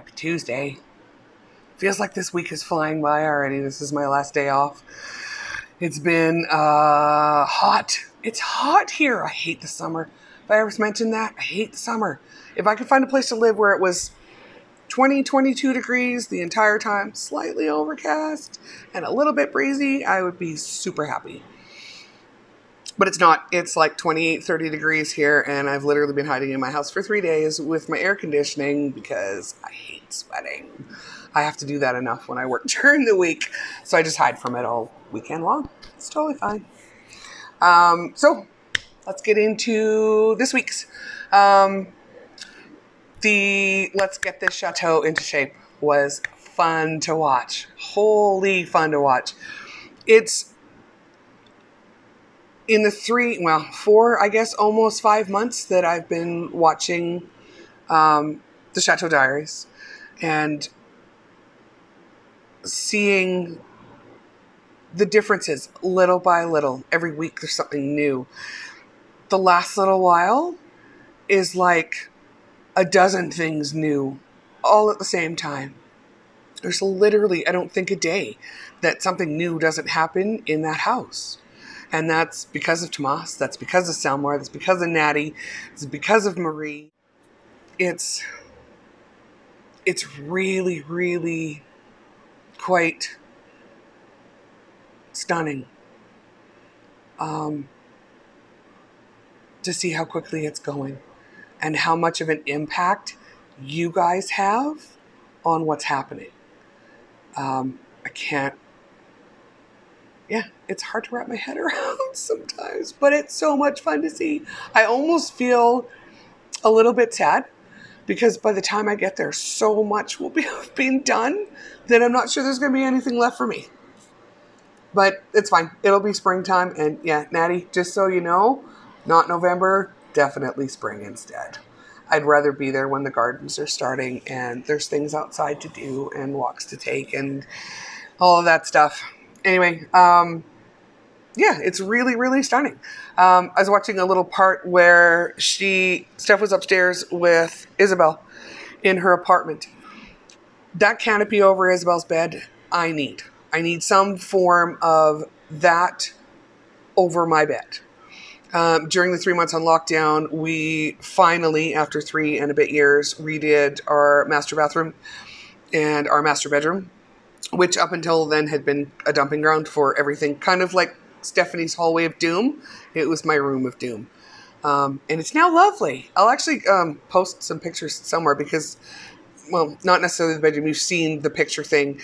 Happy Tuesday. Feels like this week is flying by already. This is my last day off. It's been uh, hot. It's hot here. I hate the summer. If I ever mentioned that, I hate the summer. If I could find a place to live where it was 20, 22 degrees the entire time, slightly overcast, and a little bit breezy, I would be super happy but it's not. It's like 28, 30 degrees here, and I've literally been hiding in my house for three days with my air conditioning because I hate sweating. I have to do that enough when I work during the week, so I just hide from it all weekend long. It's totally fine. Um, so let's get into this week's. Um, the Let's Get This Chateau into Shape was fun to watch. Holy fun to watch. It's in the three, well, four, I guess, almost five months that I've been watching um, the Chateau Diaries and seeing the differences little by little. Every week there's something new. The last little while is like a dozen things new all at the same time. There's literally, I don't think, a day that something new doesn't happen in that house. And that's because of Tomas, that's because of Selmar, that's because of Natty, it's because of Marie. It's it's really, really quite stunning um, to see how quickly it's going and how much of an impact you guys have on what's happening. Um, I can't yeah, it's hard to wrap my head around sometimes, but it's so much fun to see. I almost feel a little bit sad because by the time I get there, so much will be being done that I'm not sure there's going to be anything left for me. But it's fine. It'll be springtime. And yeah, Natty, just so you know, not November, definitely spring instead. I'd rather be there when the gardens are starting and there's things outside to do and walks to take and all of that stuff anyway, um, yeah, it's really, really stunning. Um, I was watching a little part where she, Steph was upstairs with Isabel in her apartment. That canopy over Isabel's bed, I need. I need some form of that over my bed. Um, during the three months on lockdown, we finally, after three and a bit years, redid our master bathroom and our master bedroom which up until then had been a dumping ground for everything, kind of like Stephanie's hallway of doom. It was my room of doom. Um, and it's now lovely. I'll actually um, post some pictures somewhere because, well, not necessarily the bedroom. You've seen the picture thing.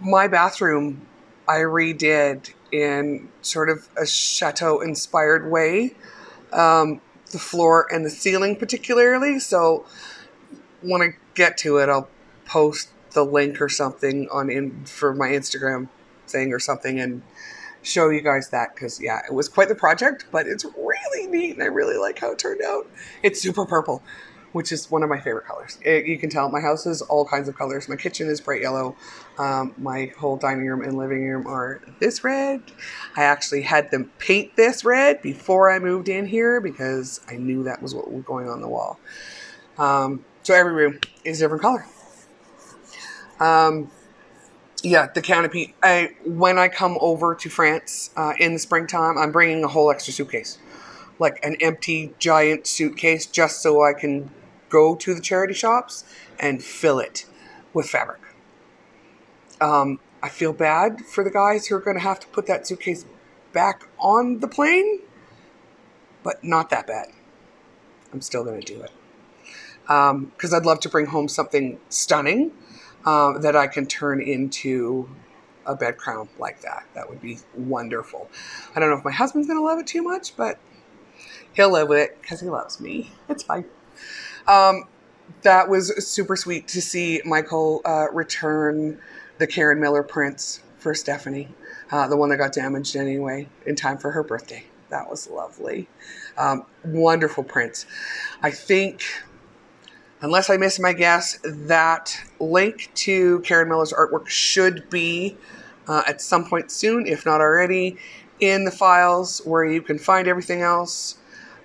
My bathroom, I redid in sort of a chateau inspired way. Um, the floor and the ceiling, particularly. So when I get to it, I'll post the link or something on in for my Instagram thing or something and show you guys that because yeah it was quite the project but it's really neat and i really like how it turned out. It's super purple which is one of my favorite colors. It, you can tell my house is all kinds of colors. My kitchen is bright yellow. Um, my whole dining room and living room are this red. I actually had them paint this red before i moved in here because i knew that was what was going on the wall. Um, so every room is a different color um, yeah, the canopy. I when I come over to France uh, in the springtime, I'm bringing a whole extra suitcase, like an empty giant suitcase, just so I can go to the charity shops and fill it with fabric. Um, I feel bad for the guys who are going to have to put that suitcase back on the plane, but not that bad. I'm still going to do it because um, I'd love to bring home something stunning um, that I can turn into a bed crown like that. That would be wonderful. I don't know if my husband's going to love it too much, but he'll live with it because he loves me. It's fine. Um, that was super sweet to see Michael uh, return the Karen Miller prints for Stephanie, uh, the one that got damaged anyway, in time for her birthday. That was lovely. Um, wonderful prints. I think unless I miss my guess, that link to Karen Miller's artwork should be uh, at some point soon, if not already, in the files where you can find everything else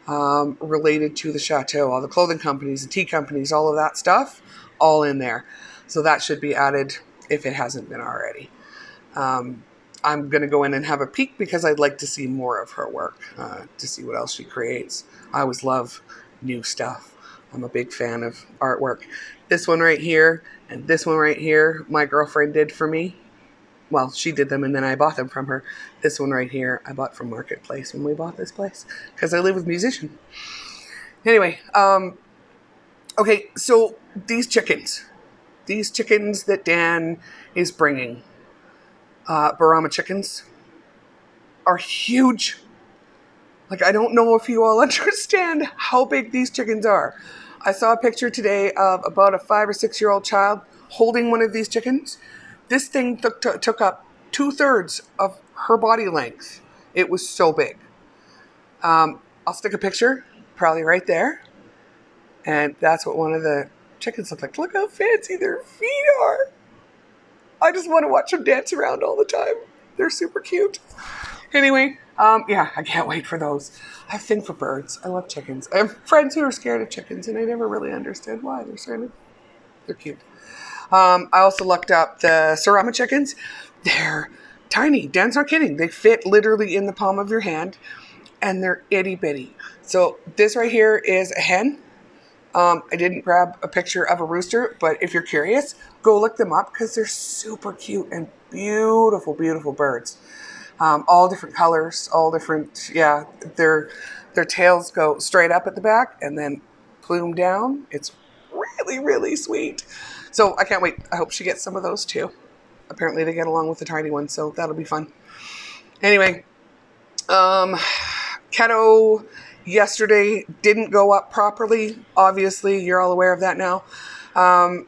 um, related to the chateau, all the clothing companies, the tea companies, all of that stuff. all in there. So that should be added if it hasn't been already. Um, I'm going to go in and have a peek because I'd like to see more of her work, uh, to see what else she creates. I always love new stuff. I'm a big fan of artwork. This one right here and this one right here, my girlfriend did for me. Well, she did them and then I bought them from her. This one right here, I bought from Marketplace when we bought this place because I live with a musician. Anyway, um, okay, so these chickens, these chickens that Dan is bringing, uh, Brahma chickens, are huge. Like, I don't know if you all understand how big these chickens are. I saw a picture today of about a five or six year old child holding one of these chickens. This thing took, t- took up two thirds of her body length. It was so big. Um, I'll stick a picture, probably right there. And that's what one of the chickens look like. Look how fancy their feet are. I just want to watch them dance around all the time. They're super cute. Anyway, um, yeah, I can't wait for those. I have a thing for birds. I love chickens. I have friends who are scared of chickens, and I never really understood why. They're scared of. They're cute. Um, I also looked up the Serama chickens. They're tiny. Dan's not kidding. They fit literally in the palm of your hand, and they're itty bitty. So this right here is a hen. Um, I didn't grab a picture of a rooster, but if you're curious, go look them up because they're super cute and beautiful, beautiful birds um, all different colors, all different. Yeah, their their tails go straight up at the back and then plume down. It's really really sweet. So I can't wait. I hope she gets some of those too. Apparently they get along with the tiny ones, so that'll be fun. Anyway, um, keto yesterday didn't go up properly. Obviously, you're all aware of that now. Um,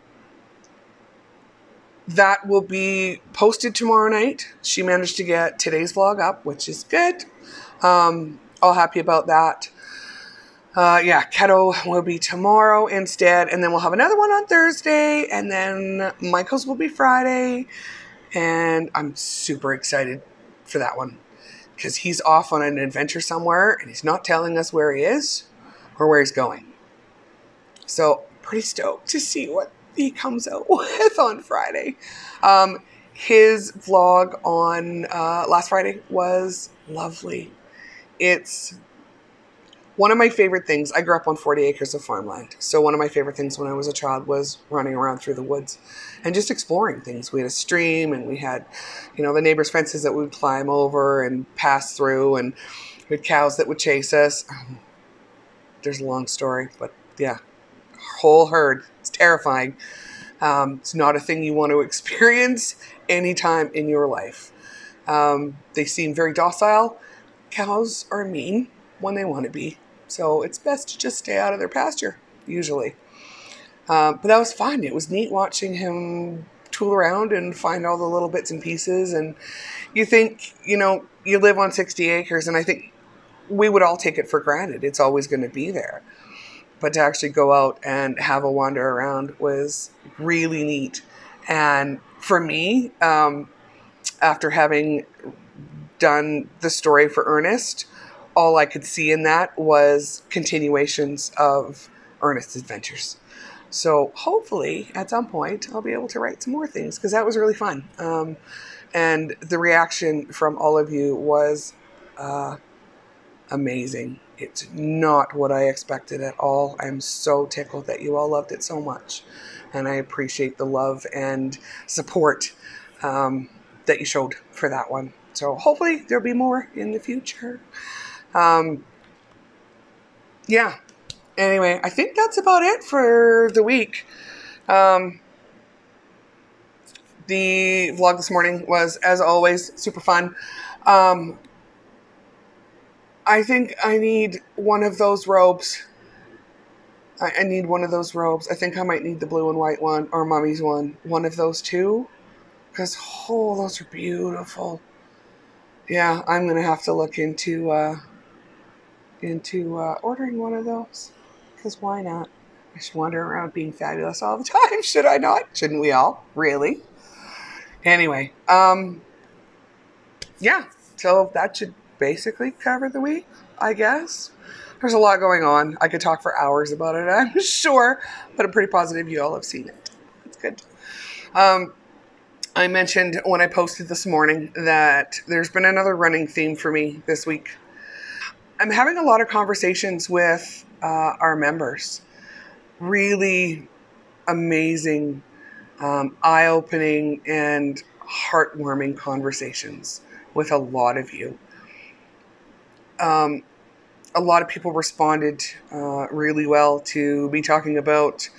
that will be posted tomorrow night. She managed to get today's vlog up, which is good. Um, all happy about that. Uh, yeah, keto will be tomorrow instead, and then we'll have another one on Thursday, and then Michael's will be Friday, and I'm super excited for that one because he's off on an adventure somewhere, and he's not telling us where he is or where he's going. So pretty stoked to see what he comes out with on Friday. Um, his vlog on uh, last Friday was lovely. It's one of my favorite things. I grew up on 40 acres of farmland. So, one of my favorite things when I was a child was running around through the woods and just exploring things. We had a stream and we had, you know, the neighbors' fences that we'd climb over and pass through, and we had cows that would chase us. There's a long story, but yeah, whole herd. Terrifying. Um, it's not a thing you want to experience anytime in your life. Um, they seem very docile. Cows are mean when they want to be, so it's best to just stay out of their pasture, usually. Um, but that was fun. It was neat watching him tool around and find all the little bits and pieces. And you think, you know, you live on 60 acres, and I think we would all take it for granted. It's always going to be there but to actually go out and have a wander around was really neat. And for me, um, after having done the story for Ernest, all I could see in that was continuations of Ernest's adventures. So hopefully, at some point, I'll be able to write some more things because that was really fun. Um, and the reaction from all of you was uh, amazing. It's not what I expected at all. I'm so tickled that you all loved it so much. And I appreciate the love and support um, that you showed for that one. So hopefully there'll be more in the future. Um, yeah. Anyway, I think that's about it for the week. Um, the vlog this morning was, as always, super fun. Um, I think I need one of those robes. I, I need one of those robes. I think I might need the blue and white one or mommy's one. One of those two. Because, oh, those are beautiful. Yeah, I'm going to have to look into, uh, into, uh, ordering one of those. Because why not? I should wander around being fabulous all the time, should I not? Shouldn't we all? Really? Anyway, um, yeah, so that should basically cover the week, I guess. there's a lot going on. I could talk for hours about it, I'm sure, but I'm pretty positive you all have seen it. It's good. Um, I mentioned when I posted this morning that there's been another running theme for me this week. I'm having a lot of conversations with uh, our members. Really amazing, um, eye opening, and heartwarming conversations with a lot of you. Um, a lot of people responded uh, really well to me talking about,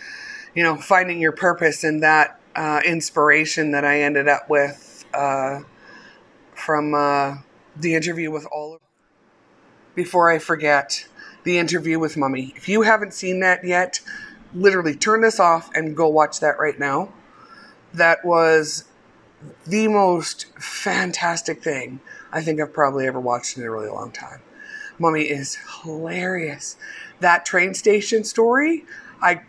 you know, finding your purpose and that uh, inspiration that I ended up with uh, from uh, the interview with Oliver. Before I forget, the interview with Mummy. If you haven't seen that yet, literally turn this off and go watch that right now. That was the most fantastic thing I think I've probably ever watched in a really long time. Mummy is hilarious. That train station story, I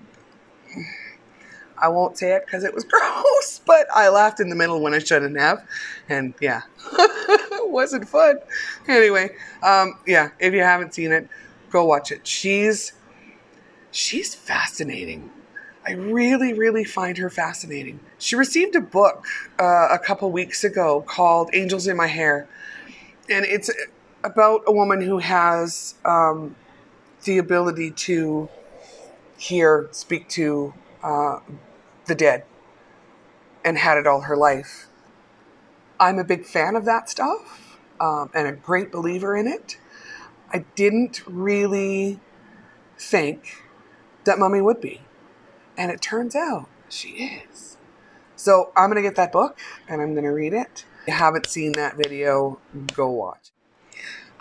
I won't say it because it was gross, but I laughed in the middle when I shouldn't have, and yeah, it wasn't fun. Anyway, um, yeah, if you haven't seen it, go watch it. She's she's fascinating. I really, really find her fascinating. She received a book uh, a couple weeks ago called Angels in My Hair, and it's about a woman who has um, the ability to hear, speak to uh, the dead, and had it all her life. I'm a big fan of that stuff um, and a great believer in it. I didn't really think that Mummy would be. And it turns out she is. So I'm going to get that book and I'm going to read it. If you haven't seen that video, go watch.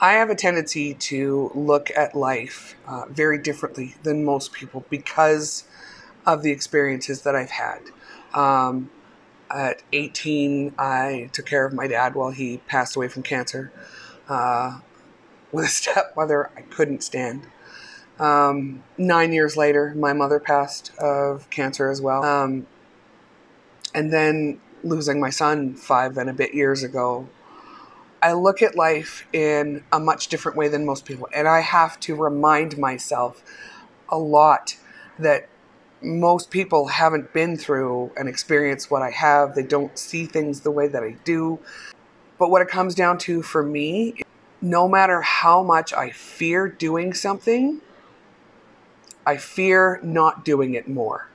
I have a tendency to look at life uh, very differently than most people because of the experiences that I've had. Um, at 18, I took care of my dad while he passed away from cancer. Uh, with a stepmother I couldn't stand. Um, nine years later, my mother passed of cancer as well. Um, and then losing my son five and a bit years ago, I look at life in a much different way than most people. And I have to remind myself a lot that most people haven't been through and experienced what I have. They don't see things the way that I do. But what it comes down to for me, no matter how much I fear doing something, I fear not doing it more.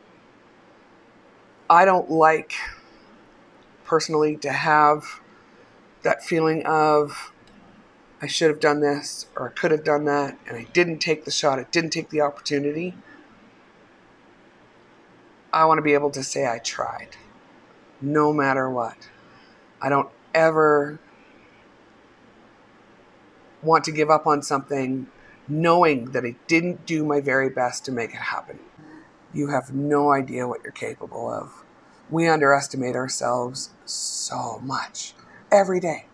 I don't like, personally, to have that feeling of, I should have done this or I could have done that and I didn't take the shot, I didn't take the opportunity. I want to be able to say I tried, no matter what. I don't ever want to give up on something knowing that I didn't do my very best to make it happen. You have no idea what you're capable of. We underestimate ourselves so much every day.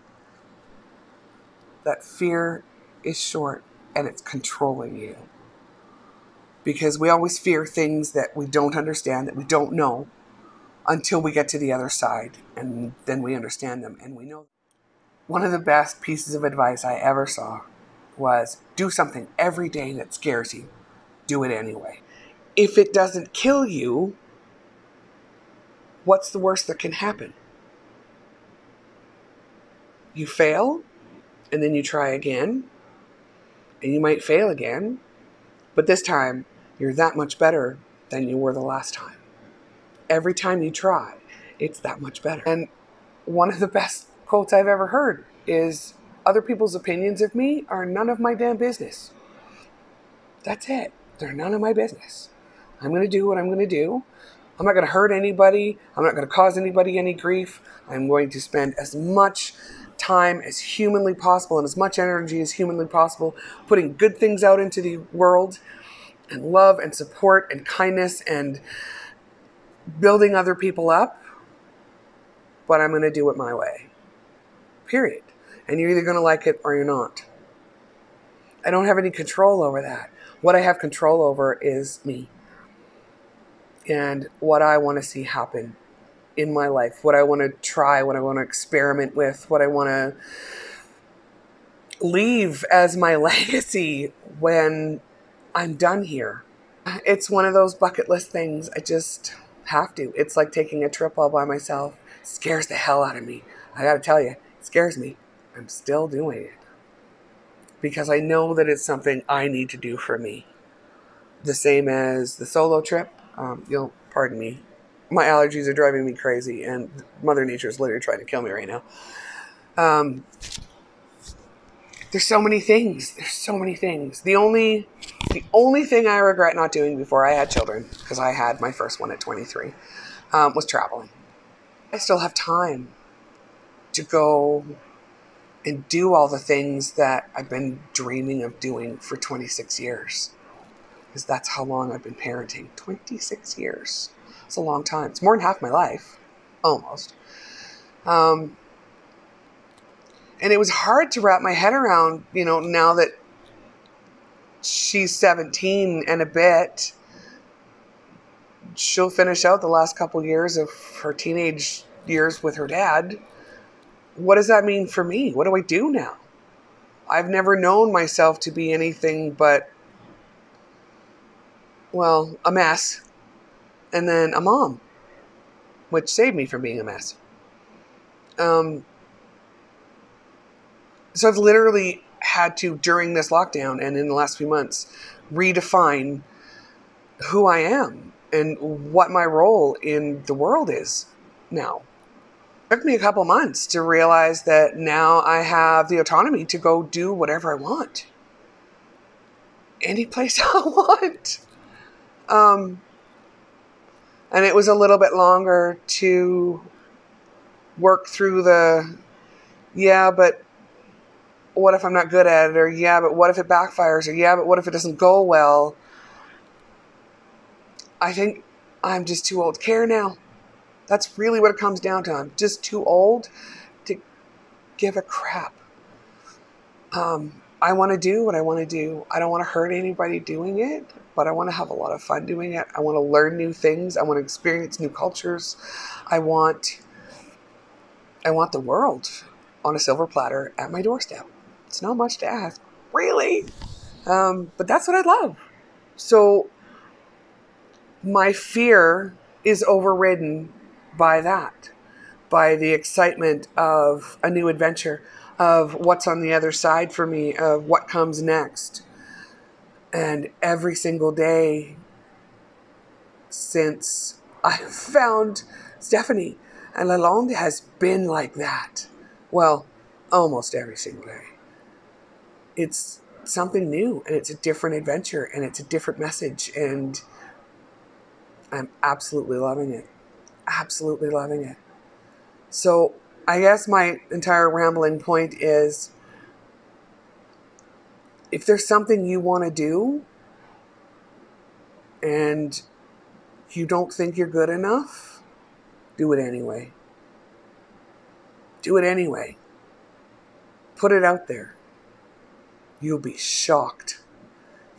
That fear is short and it's controlling you. Because we always fear things that we don't understand, that we don't know, until we get to the other side and then we understand them and we know. One of the best pieces of advice I ever saw was do something every day that scares you. Do it anyway. If it doesn't kill you, what's the worst that can happen? You fail, and then you try again, and you might fail again, but this time you're that much better than you were the last time. Every time you try, it's that much better. And one of the best quotes I've ever heard is other people's opinions of me are none of my damn business. That's it. They're none of my business. I'm going to do what I'm going to do. I'm not going to hurt anybody. I'm not going to cause anybody any grief. I'm going to spend as much time as humanly possible and as much energy as humanly possible putting good things out into the world and love and support and kindness and building other people up. But I'm going to do it my way. Period. And you're either going to like it or you're not. I don't have any control over that. What I have control over is me and what I want to see happen in my life, what I want to try, what I want to experiment with, what I want to leave as my legacy when I'm done here. It's one of those bucket list things. I just have to. It's like taking a trip all by myself. It scares the hell out of me. I gotta tell you, it scares me. I'm still doing it because I know that it's something I need to do for me. The same as the solo trip. Um, you'll pardon me. My allergies are driving me crazy, and Mother Nature is literally trying to kill me right now. Um, there's so many things. There's so many things. The only the only thing I regret not doing before I had children, because I had my first one at 23, um, was traveling. I still have time to go and do all the things that I've been dreaming of doing for 26 years. Because that's how long I've been parenting 26 years. It's a long time. It's more than half my life, almost. Um, and it was hard to wrap my head around, you know, now that she's 17 and a bit. She'll finish out the last couple years of her teenage years with her dad. What does that mean for me? What do I do now? I've never known myself to be anything but, well, a mess and then a mom, which saved me from being a mess. Um, so I've literally had to, during this lockdown and in the last few months, redefine who I am and what my role in the world is now. It took me a couple months to realize that now I have the autonomy to go do whatever I want. Any place I want. Um, and it was a little bit longer to work through the, yeah, but what if I'm not good at it? Or yeah, but what if it backfires? Or yeah, but what if it doesn't go well? I think I'm just too old to care now. That's really what it comes down to. I'm just too old to give a crap. Um, I want to do what I want to do. I don't want to hurt anybody doing it, but I want to have a lot of fun doing it. I want to learn new things. I want to experience new cultures. I want I want the world on a silver platter at my doorstep. It's not much to ask, really. Um, but that's what I love. So my fear is overridden by that, by the excitement of a new adventure, of what's on the other side for me, of what comes next. And every single day since I found Stephanie and La Lande has been like that. Well, almost every single day it's something new and it's a different adventure and it's a different message and I'm absolutely loving it. Absolutely loving it. So, I guess my entire rambling point is if there's something you want to do and you don't think you're good enough, do it anyway. Do it anyway. Put it out there. You'll be shocked.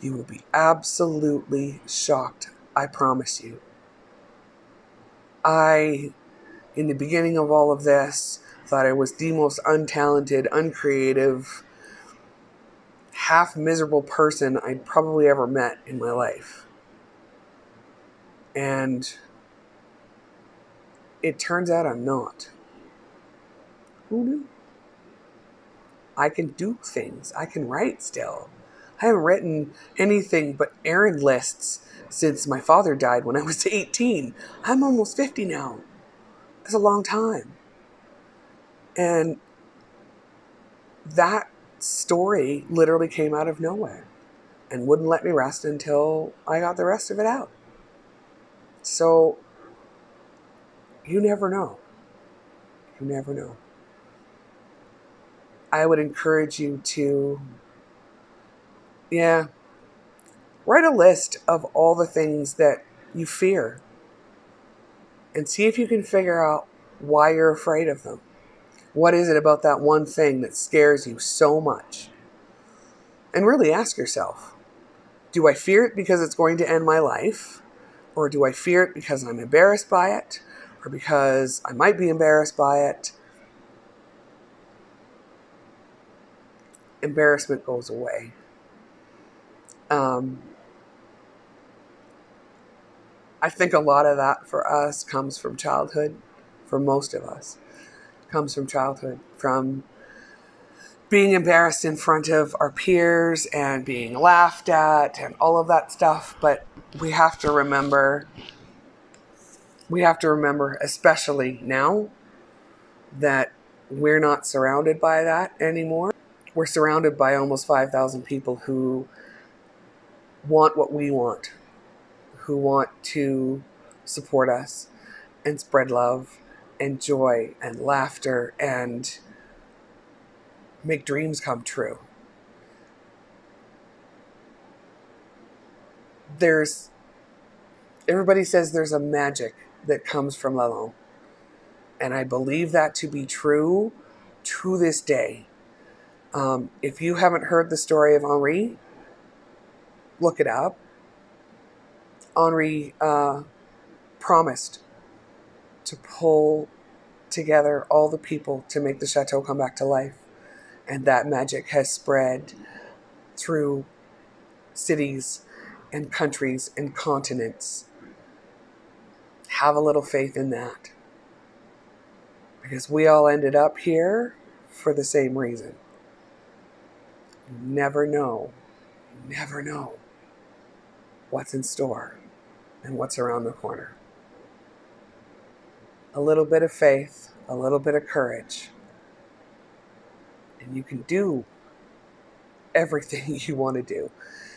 You will be absolutely shocked. I promise you. I, in the beginning of all of this, thought I was the most untalented, uncreative, half miserable person I'd probably ever met in my life. And it turns out I'm not. Who knew? I can do things. I can write still. I haven't written anything but errand lists since my father died when I was 18. I'm almost 50 now. That's a long time. And that story literally came out of nowhere and wouldn't let me rest until I got the rest of it out. So, you never know. You never know. I would encourage you to, yeah, write a list of all the things that you fear and see if you can figure out why you're afraid of them. What is it about that one thing that scares you so much? And really ask yourself do I fear it because it's going to end my life? Or do I fear it because I'm embarrassed by it? Or because I might be embarrassed by it? embarrassment goes away. Um, I think a lot of that for us comes from childhood, for most of us, comes from childhood, from being embarrassed in front of our peers and being laughed at and all of that stuff. But we have to remember, we have to remember, especially now, that we're not surrounded by that anymore. We're surrounded by almost 5,000 people who want what we want who want to support us and spread love and joy and laughter and make dreams come true. There's, everybody says there's a magic that comes from La Lande. And I believe that to be true to this day. Um, if you haven't heard the story of Henri, look it up. Henri uh, promised to pull together all the people to make the chateau come back to life. And that magic has spread through cities and countries and continents. Have a little faith in that. Because we all ended up here for the same reason. Never know. Never know what's in store and what's around the corner. A little bit of faith, a little bit of courage, and you can do everything you want to do.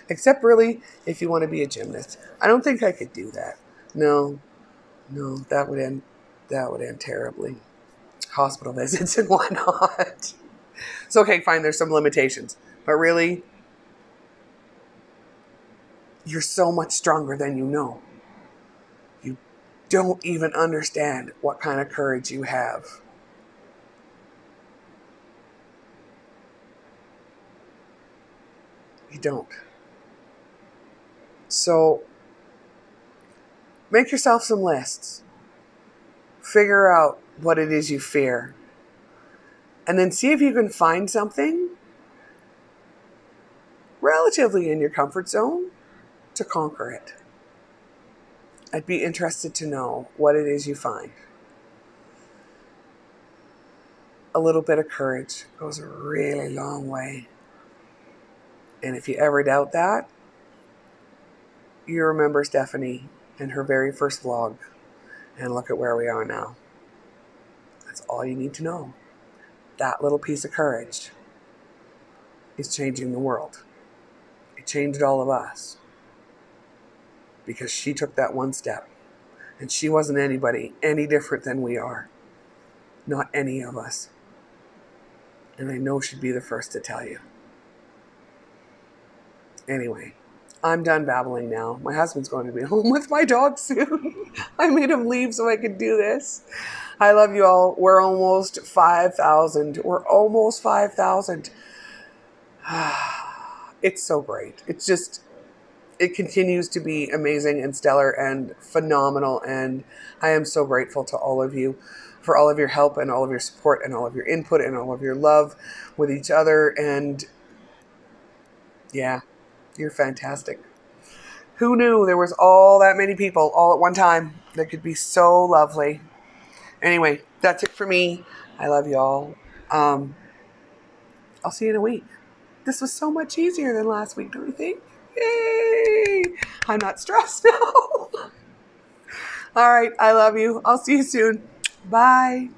Except, really, if you want to be a gymnast. I don't think I could do that. No, no, that would end. That would end terribly. Hospital visits and whatnot. So okay, fine. There's some limitations, but really, you're so much stronger than you know don't even understand what kind of courage you have. You don't. So, make yourself some lists. Figure out what it is you fear. And then see if you can find something relatively in your comfort zone to conquer it. I'd be interested to know what it is you find. A little bit of courage goes a really long way. And if you ever doubt that, you remember Stephanie and her very first vlog and look at where we are now. That's all you need to know. That little piece of courage is changing the world. It changed all of us because she took that one step. And she wasn't anybody any different than we are. Not any of us. And I know she'd be the first to tell you. Anyway, I'm done babbling now. My husband's going to be home with my dog soon. I made him leave so I could do this. I love you all. We're almost 5,000. We're almost 5,000. It's so great. It's just, it continues to be amazing and stellar and phenomenal. And I am so grateful to all of you for all of your help and all of your support and all of your input and all of your love with each other. And yeah, you're fantastic. Who knew there was all that many people all at one time that could be so lovely? Anyway, that's it for me. I love y'all. Um, I'll see you in a week. This was so much easier than last week, don't you think? Yay! I'm not stressed now. All right. I love you. I'll see you soon. Bye.